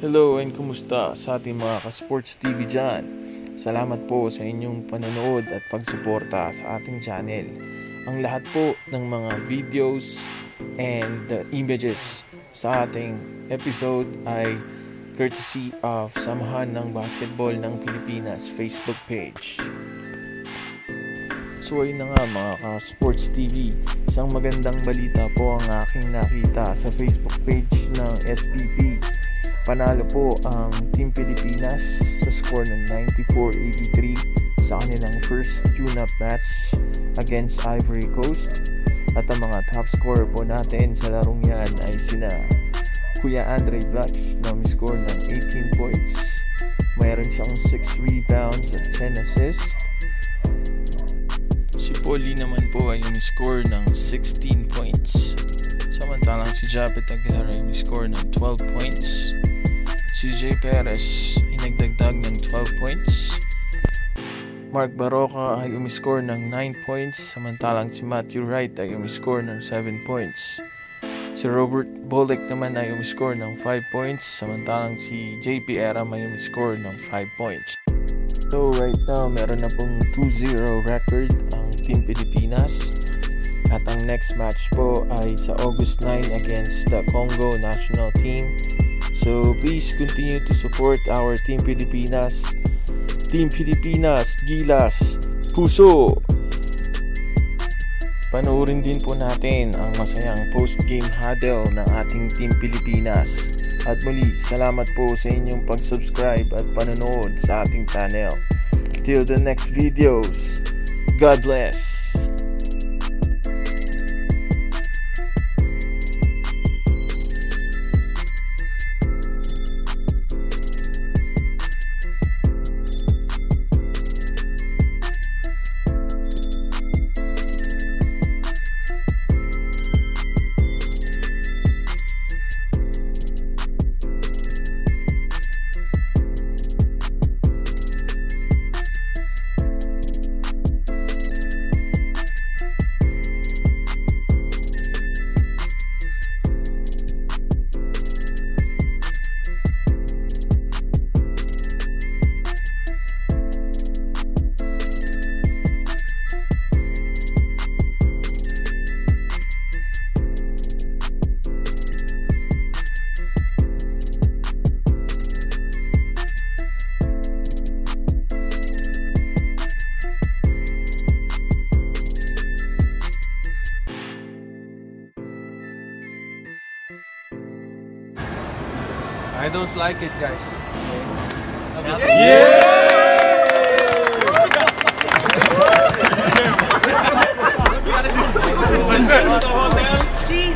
Kamusta sa ating mga ka-sports TV dyan? Salamat po sa inyong panonood at pagsuporta sa ating channel. Ang lahat po ng mga videos and uh, images sa ating episode ay courtesy of Samahan ng Basketball ng Pilipinas Facebook page. So ayun na nga mga ka-sports TV, isang magandang balita po ang aking nakita sa Facebook page ng SPP. Panalo po ang Team Pilipinas sa score ng 94-83 sa kanilang first tune-up match against Ivory Coast. At ang mga top scorer po natin sa larong yan ay sina Kuya Andre Blatch na may score ng 18 points. Mayroon siyang 6 rebounds at 10 assists. Si Polly naman po ay may score ng 16 points. Samantalang si Japet Aguilar ay may score ng 12 points. Jay Perez ay nagdagdag ng 12 points. Mark Baroka ay umiscore ng 9 points samantalang si Matthew Wright ay umiscore ng 7 points. Si Robert Bolek naman ay umiscore ng 5 points samantalang si JP Eram ay umiscore ng 5 points. So right now meron na pong 2-0 record ang Team Pilipinas at ang next match po ay sa August 9 against the Congo national team. So please continue to support our Team Pilipinas. Team Pilipinas, Gilas, Puso! Panoorin din po natin ang masayang post-game huddle ng ating Team Pilipinas. At muli, salamat po sa inyong pag-subscribe at panonood sa ating channel. Till the next videos, God bless! I don't like it, guys.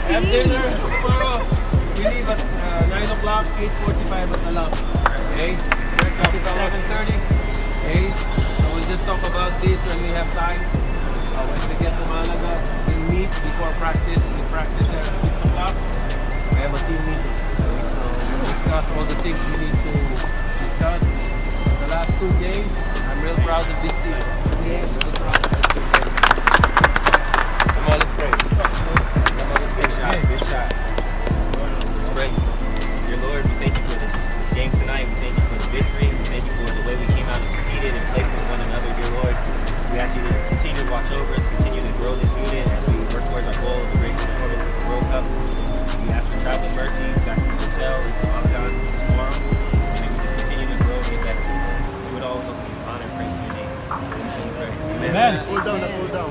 Have dinner tomorrow. We leave at uh, 9 o'clock, 8.45 at the. Okay? Up at 7.30. Okay? So we'll just talk about this when we have time. City. Go down.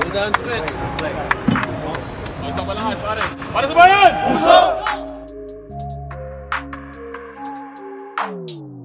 Go down straight. Oh, isang pa lang ha, pare. Para sa bayan! Uso! Thank you.